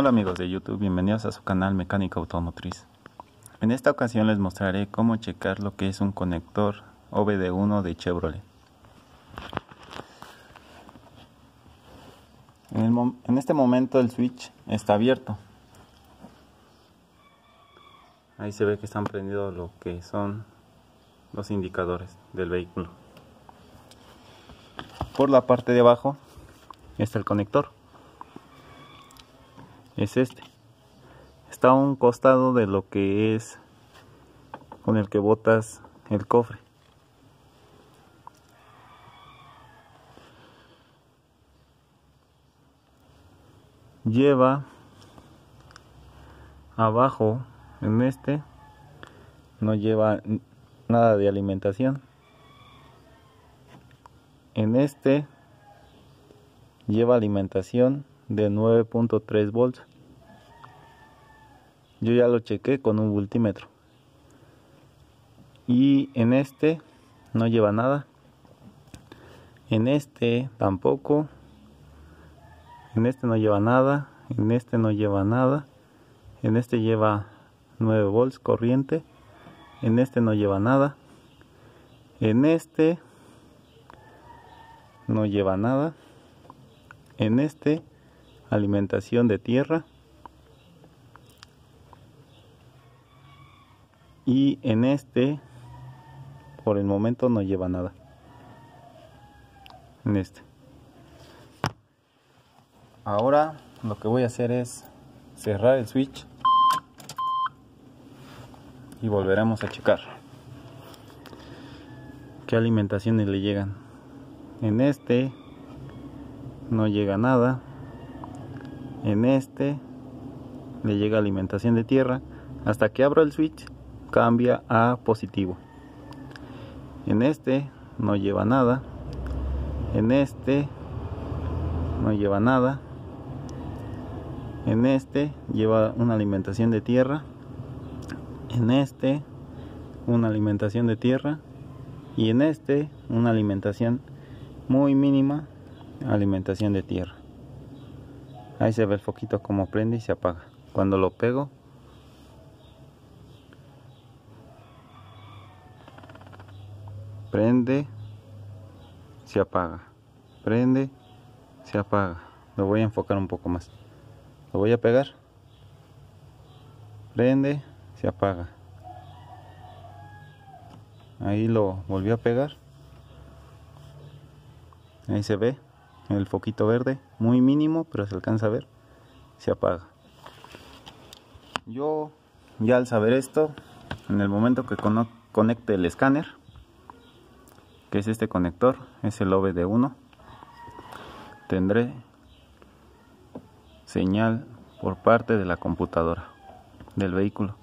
Hola amigos de YouTube, bienvenidos a su canal Mecánica Automotriz. En esta ocasión les mostraré cómo checar lo que es un conector OBD1 de Chevrolet. En, en este momento el switch está abierto. Ahí se ve que están prendidos lo que son los indicadores del vehículo. Por la parte de abajo está el conector es este. Está a un costado de lo que es con el que botas el cofre. Lleva abajo en este no lleva nada de alimentación. En este lleva alimentación de 9.3 volts. Yo ya lo chequé con un multímetro. Y en este no lleva nada. En este tampoco. En este no lleva nada. En este no lleva nada. En este lleva 9 volts corriente. En este no lleva nada. En este no lleva nada. En este alimentación de tierra. Y en este por el momento no lleva nada. En este. Ahora lo que voy a hacer es cerrar el switch y volveremos a checar qué alimentaciones le llegan. En este no llega nada en este le llega alimentación de tierra hasta que abro el switch cambia a positivo. En este no lleva nada. En este no lleva nada. En este lleva una alimentación de tierra. En este una alimentación de tierra. Y en este una alimentación muy mínima alimentación de tierra Ahí se ve el foquito como prende y se apaga. Cuando lo pego, prende, se apaga. Prende, se apaga. Lo voy a enfocar un poco más. Lo voy a pegar. Prende, se apaga. Ahí lo volvió a pegar. Ahí se ve el foquito verde, muy mínimo, pero se alcanza a ver, se apaga. Yo ya al saber esto, en el momento que conecte el escáner, que es este conector, es el OBD1, tendré señal por parte de la computadora del vehículo.